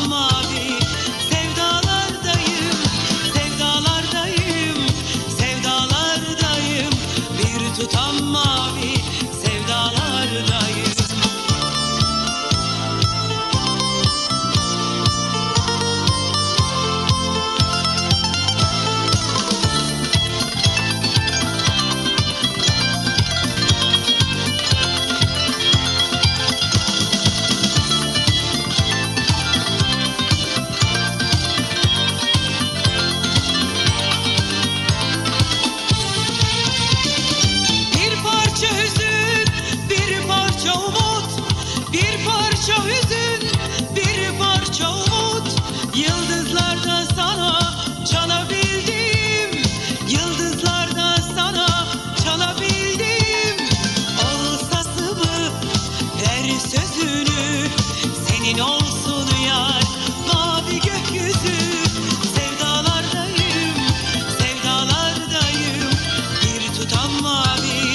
Come on. Parça hüzün, bir parça umut. Yıldızlarda sana çalabildim. Yıldızlarda sana çalabildim. Olsa sıvı ver sözünü. Senin olsun yar mavi gökyüzü. Sevdalardayım, sevdalardayım. Bir tutam mavi